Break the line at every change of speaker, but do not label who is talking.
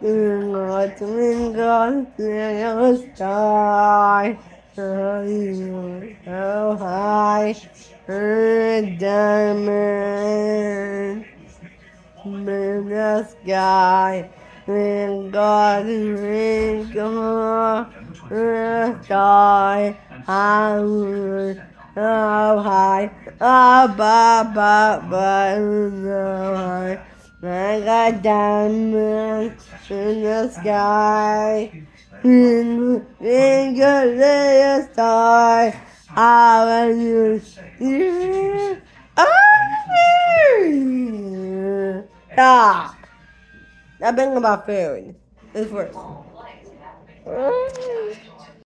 Little star, how you so high, diamond in the sky. Twinkle, little star, how you so high, up, up, up, up, so high. Like a diamond in the sky, in the star, how are you? Stop! Stop thinking about food. This works.